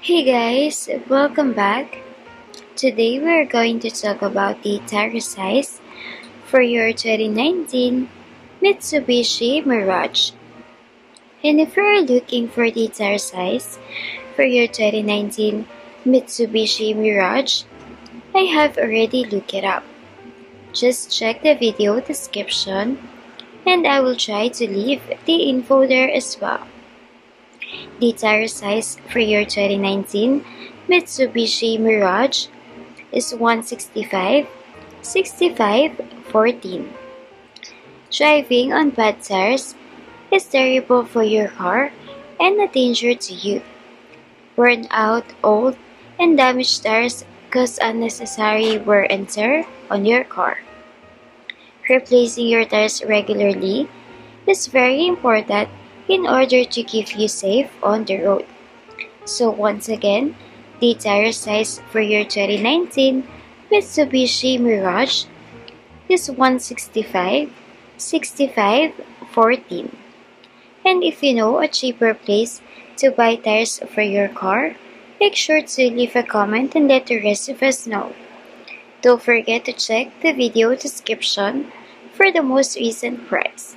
Hey guys, welcome back. Today we're going to talk about the tire size for your 2019 Mitsubishi Mirage. And if you're looking for the tire size for your 2019 Mitsubishi Mirage, I have already looked it up. Just check the video description and I will try to leave the info there as well. The tire size for your 2019 Mitsubishi Mirage is 165 65 14. Driving on bad tires is terrible for your car and a danger to you. Worn out, old, and damaged tires cause unnecessary wear and tear on your car. Replacing your tires regularly is very important in order to keep you safe on the road. So once again, the tire size for your 2019 Mitsubishi Mirage is 165 65 14. And if you know a cheaper place to buy tires for your car, make sure to leave a comment and let the rest of us know. Don't forget to check the video description for the most recent price.